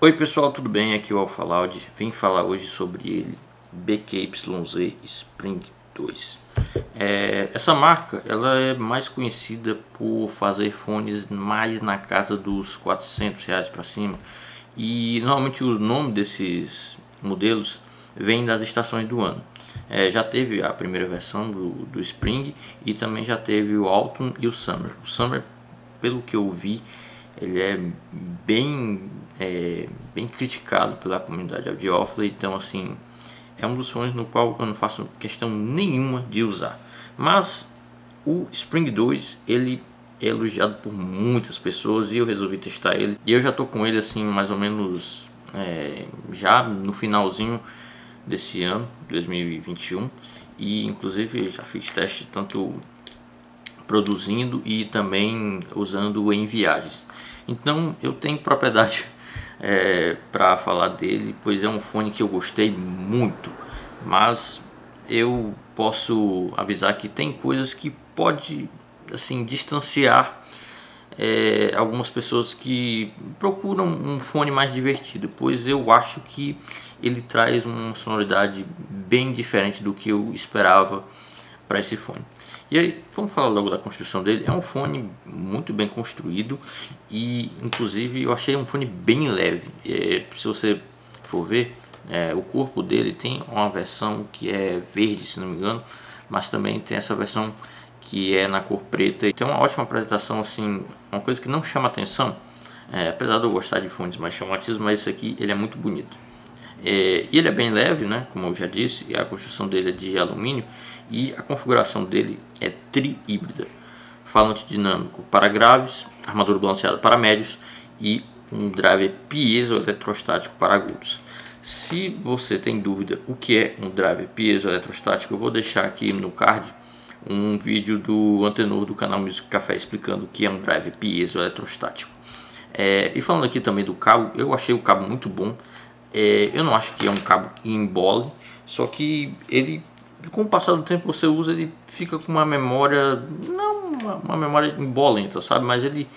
Oi pessoal, tudo bem? Aqui é o AlphaLoud. Vim falar hoje sobre ele, BQYZ Spring 2. É, essa marca ela é mais conhecida por fazer fones mais na casa dos 400 reais para cima e normalmente o nome desses modelos vem das estações do ano. É, já teve a primeira versão do, do Spring e também já teve o Autumn e o Summer. O Summer, pelo que eu vi, ele é bem, é, bem criticado pela comunidade audiófila, então assim, é um dos fones no qual eu não faço questão nenhuma de usar. Mas o Spring 2, ele é elogiado por muitas pessoas e eu resolvi testar ele. E eu já tô com ele assim, mais ou menos é, já no finalzinho desse ano, 2021. E inclusive já fiz teste tanto produzindo e também usando em viagens. Então eu tenho propriedade é, para falar dele, pois é um fone que eu gostei muito, mas eu posso avisar que tem coisas que pode assim distanciar é, algumas pessoas que procuram um fone mais divertido, pois eu acho que ele traz uma sonoridade bem diferente do que eu esperava para esse fone. E aí, vamos falar logo da construção dele. É um fone muito bem construído e, inclusive, eu achei um fone bem leve. É, se você for ver, é, o corpo dele tem uma versão que é verde, se não me engano, mas também tem essa versão que é na cor preta e tem uma ótima apresentação, assim, uma coisa que não chama atenção, é, apesar de eu gostar de fones mais chamativos, mas esse aqui ele é muito bonito. É, ele é bem leve, né, como eu já disse, a construção dele é de alumínio e a configuração dele é tri-híbrida. Falante dinâmico para graves, armadura balanceada para médios e um driver piezoeletrostático para agudos. Se você tem dúvida o que é um driver piezoeletrostático, eu vou deixar aqui no card um vídeo do antenor do canal Music Café explicando o que é um drive piezoeletrostático. É, e falando aqui também do cabo, eu achei o cabo muito bom. É, eu não acho que é um cabo em embole, só que ele com o passar do tempo você usa, ele fica com uma memória, não uma, uma memória embolenta, sabe? Mas ele,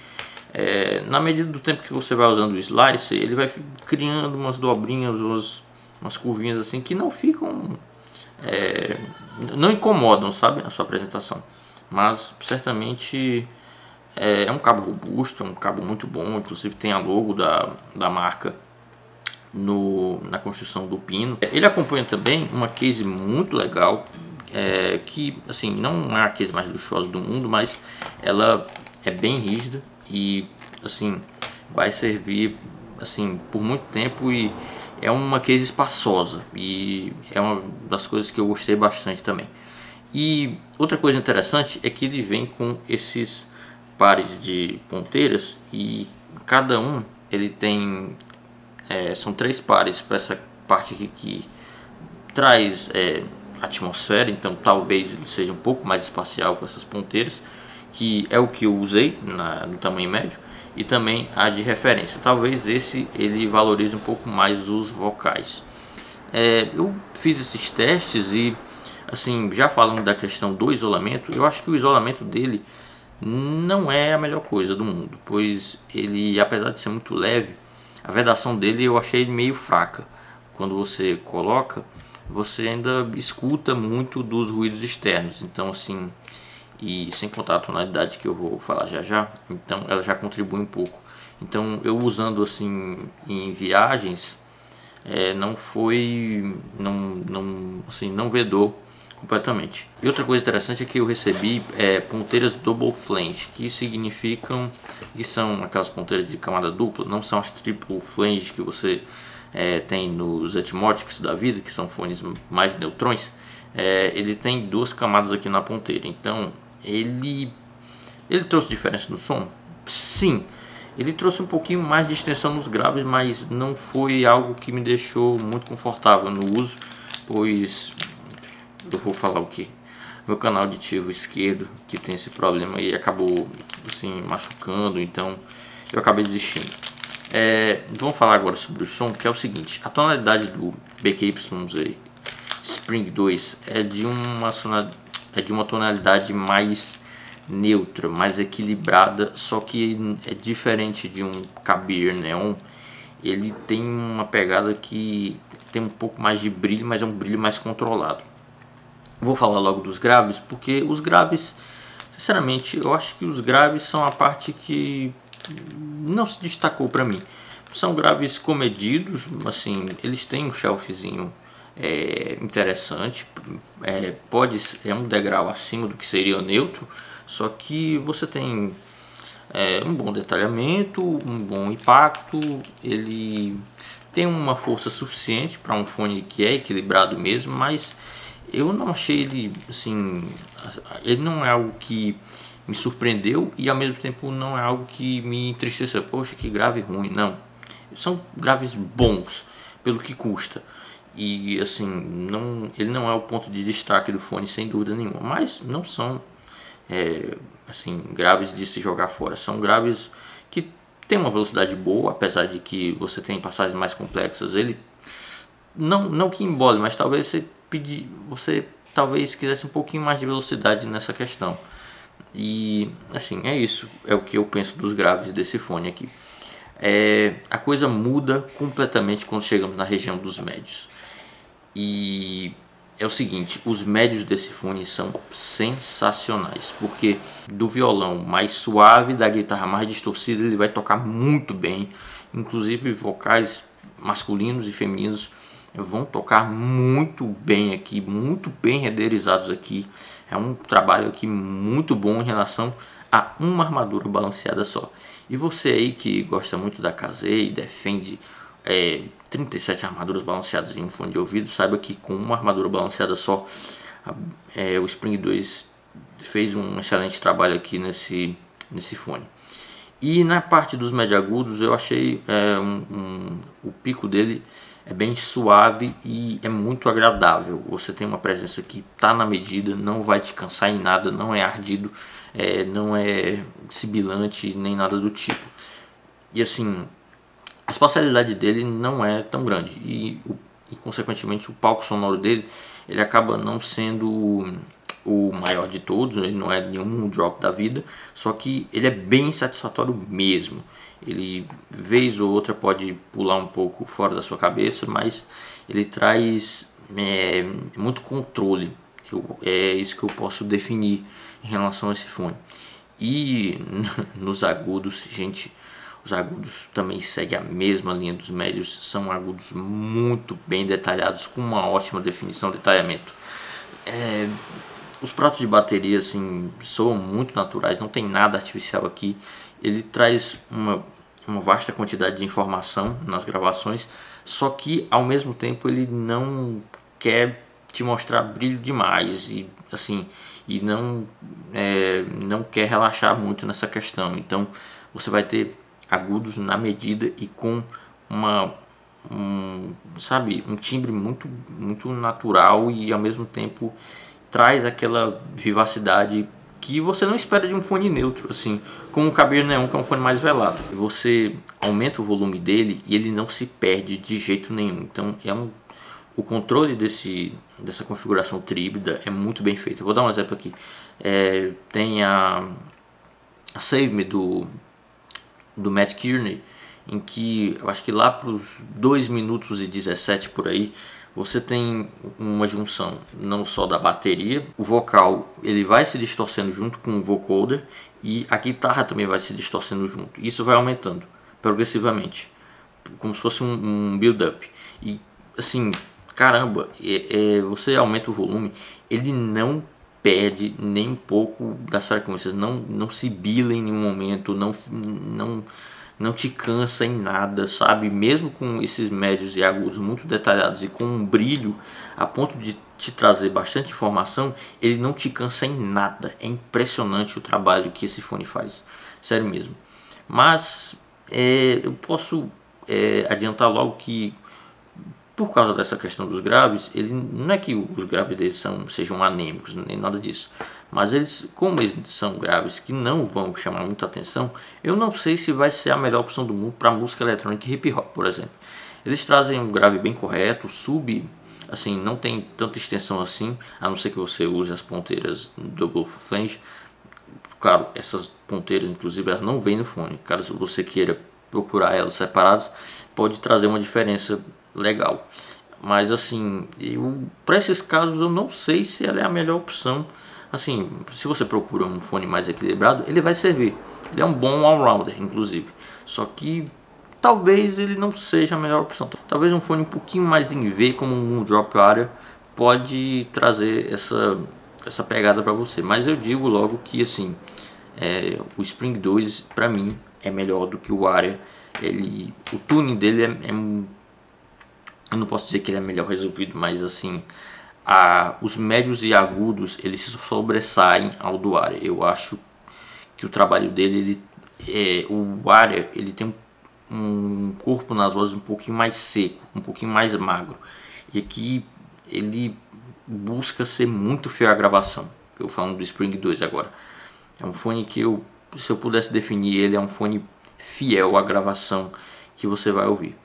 é, na medida do tempo que você vai usando o slice, ele vai criando umas dobrinhas, umas, umas curvinhas assim que não ficam, é, não incomodam, sabe? A sua apresentação. Mas certamente é, é um cabo robusto, é um cabo muito bom, inclusive tem a logo da, da marca no, na construção do pino. Ele acompanha também uma case muito legal, é, que assim não é a case mais luxuosa do mundo, mas ela é bem rígida e assim vai servir assim por muito tempo e é uma case espaçosa e é uma das coisas que eu gostei bastante também. E outra coisa interessante é que ele vem com esses pares de ponteiras e cada um ele tem é, são três pares para essa parte aqui que traz é, atmosfera, então talvez ele seja um pouco mais espacial com essas ponteiras, que é o que eu usei na, no tamanho médio, e também a de referência. Talvez esse ele valorize um pouco mais os vocais. É, eu fiz esses testes e assim já falando da questão do isolamento, eu acho que o isolamento dele não é a melhor coisa do mundo, pois ele apesar de ser muito leve, a vedação dele eu achei meio fraca. Quando você coloca, você ainda escuta muito dos ruídos externos. Então assim, e sem contar a tonalidade que eu vou falar já já, então ela já contribui um pouco. Então eu usando assim em viagens, é, não foi, não, não, assim, não vedou completamente. E outra coisa interessante é que eu recebi é, ponteiras double flange, que significam que são aquelas ponteiras de camada dupla, não são as triple flange que você é, tem nos Etmotics da vida, que são fones mais neutrões. É, ele tem duas camadas aqui na ponteira, então ele ele trouxe diferença no som? Sim, ele trouxe um pouquinho mais de extensão nos graves, mas não foi algo que me deixou muito confortável no uso, pois eu vou falar o que? Meu canal aditivo esquerdo que tem esse problema e acabou assim machucando, então eu acabei desistindo. É, vamos falar agora sobre o som, que é o seguinte: a tonalidade do BKYZ Spring 2 é de uma é de uma tonalidade mais neutra, mais equilibrada, só que é diferente de um Kabir Neon. ele tem uma pegada que tem um pouco mais de brilho, mas é um brilho mais controlado. Vou falar logo dos graves, porque os graves, sinceramente, eu acho que os graves são a parte que não se destacou para mim. São graves comedidos, assim, eles têm um shelfzinho é, interessante, é, pode é um degrau acima do que seria o neutro, só que você tem é, um bom detalhamento, um bom impacto, ele tem uma força suficiente para um fone que é equilibrado mesmo, mas eu não achei ele assim, ele não é algo que me surpreendeu e ao mesmo tempo não é algo que me entristeceu. Poxa, que grave ruim, não. São graves bons pelo que custa. E assim, não, ele não é o ponto de destaque do fone sem dúvida nenhuma, mas não são é, assim graves de se jogar fora. São graves que tem uma velocidade boa, apesar de que você tem passagens mais complexas. Ele não não que embole, mas talvez você pedir, você talvez quisesse um pouquinho mais de velocidade nessa questão. E assim, é isso, é o que eu penso dos graves desse fone aqui. É, a coisa muda completamente quando chegamos na região dos médios. E é o seguinte, os médios desse fone são sensacionais, porque do violão mais suave, da guitarra mais distorcida, ele vai tocar muito bem, inclusive vocais masculinos e femininos vão tocar muito bem aqui, muito bem renderizados aqui. É um trabalho aqui muito bom em relação a uma armadura balanceada só. E você aí que gosta muito da KZ e defende é, 37 armaduras balanceadas em um fone de ouvido, saiba que com uma armadura balanceada só, é, o Spring 2 fez um excelente trabalho aqui nesse, nesse fone. E na parte dos médio agudos eu achei é, um, um, o pico dele é bem suave e é muito agradável. Você tem uma presença que está na medida, não vai te cansar em nada, não é ardido, é, não é sibilante nem nada do tipo. E assim, a espacialidade dele não é tão grande e, e consequentemente o palco sonoro dele ele acaba não sendo o maior de todos, ele não é nenhum drop da vida, só que ele é bem satisfatório mesmo. Ele, vez ou outra, pode pular um pouco fora da sua cabeça, mas ele traz é, muito controle. Eu, é isso que eu posso definir em relação a esse fone. E nos agudos, gente, os agudos também seguem a mesma linha dos médios, são agudos muito bem detalhados, com uma ótima definição, detalhamento. É, os pratos de bateria assim soam muito naturais, não tem nada artificial aqui. Ele traz uma, uma vasta quantidade de informação nas gravações, só que ao mesmo tempo ele não quer te mostrar brilho demais e assim e não é, não quer relaxar muito nessa questão. Então você vai ter agudos na medida e com uma um, sabe um timbre muito muito natural e ao mesmo tempo traz aquela vivacidade que você não espera de um fone neutro, assim, como o Cabir Neon, que é um fone mais velado. Você aumenta o volume dele e ele não se perde de jeito nenhum. Então, é um, o controle desse, dessa configuração tríbida é muito bem feito. Eu vou dar um exemplo aqui. É, tem a, a Save Me do, do Matt Kearney, em que eu acho que lá para os 2 minutos e 17 por aí, você tem uma junção não só da bateria, o vocal ele vai se distorcendo junto com o vocoder e a guitarra também vai se distorcendo junto. Isso vai aumentando progressivamente, como se fosse um, um build-up. E assim, caramba, é, é, você aumenta o volume, ele não perde nem um pouco das frequências, não, não sibila em nenhum momento, não, não não te cansa em nada, sabe? Mesmo com esses médios e agudos muito detalhados e com um brilho a ponto de te trazer bastante informação, ele não te cansa em nada. É impressionante o trabalho que esse fone faz, sério mesmo. Mas é, eu posso é, adiantar logo que por causa dessa questão dos graves, ele não é que os graves deles são, sejam anêmicos, nem nada disso. Mas eles, como eles são graves que não vão chamar muita atenção, eu não sei se vai ser a melhor opção do mundo para música eletrônica hip hop, por exemplo. Eles trazem um grave bem correto, sub, assim, não tem tanta extensão assim, a não ser que você use as ponteiras double flange. Claro, essas ponteiras, inclusive, elas não vêm no fone. Caso você queira procurar elas separadas, pode trazer uma diferença legal. Mas assim, para esses casos eu não sei se ela é a melhor opção. Assim, se você procura um fone mais equilibrado, ele vai servir. Ele é um bom all-rounder, inclusive. Só que talvez ele não seja a melhor opção. Talvez um fone um pouquinho mais em V, como um Drop Area, pode trazer essa, essa pegada para você. Mas eu digo logo que assim, é, o Spring 2 para mim é melhor do que o Area. Ele, o tuning dele é, é eu não posso dizer que ele é melhor resolvido, mas assim, a, os médios e agudos eles se sobressaem ao do área. Eu acho que o trabalho dele, ele, é, o área, ele tem um, corpo nas vozes um pouquinho mais seco, um pouquinho mais magro. E aqui ele busca ser muito fiel à gravação. Eu falando do Spring 2 agora. É um fone que eu, se eu pudesse definir ele, é um fone fiel à gravação que você vai ouvir.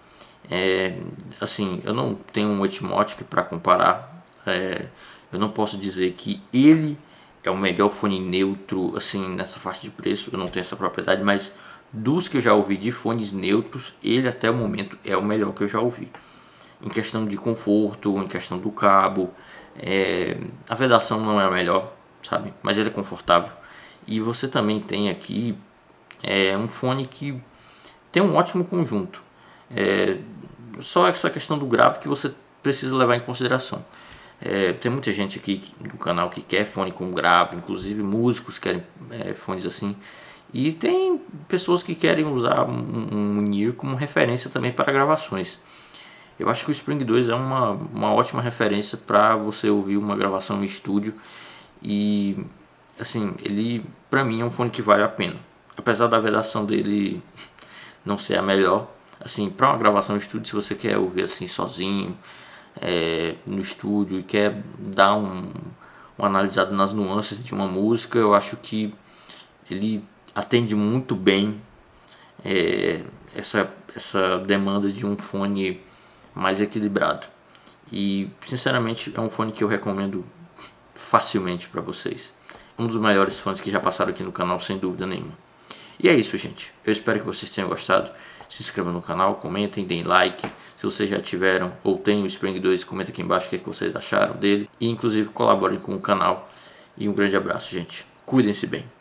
É, assim, eu não tenho um Etmotic para comparar. É, eu não posso dizer que ele é o melhor fone neutro assim nessa faixa de preço. Eu não tenho essa propriedade, mas dos que eu já ouvi de fones neutros, ele até o momento é o melhor que eu já ouvi. Em questão de conforto, em questão do cabo, é, a vedação não é a melhor, sabe? Mas ele é confortável. E você também tem aqui é, um fone que tem um ótimo conjunto. É, só essa questão do grave que você precisa levar em consideração. É, tem muita gente aqui no canal que quer fone com grave, inclusive músicos querem é, fones assim. E tem pessoas que querem usar um, um como referência também para gravações. Eu acho que o Spring 2 é uma, uma ótima referência para você ouvir uma gravação no estúdio. E assim, ele para mim é um fone que vale a pena. Apesar da vedação dele não ser a melhor, assim, para uma gravação em estúdio, se você quer ouvir assim sozinho, é, no estúdio e quer dar um, um analisado nas nuances de uma música, eu acho que ele atende muito bem é, essa, essa demanda de um fone mais equilibrado. E sinceramente é um fone que eu recomendo facilmente para vocês. Um dos melhores fones que já passaram aqui no canal, sem dúvida nenhuma. E é isso, gente. Eu espero que vocês tenham gostado se inscrevam no canal, comentem, deem like. Se vocês já tiveram ou têm o Spring 2, comenta aqui embaixo o que, é que vocês acharam dele. E inclusive colaborem com o canal. E um grande abraço, gente. Cuidem-se bem.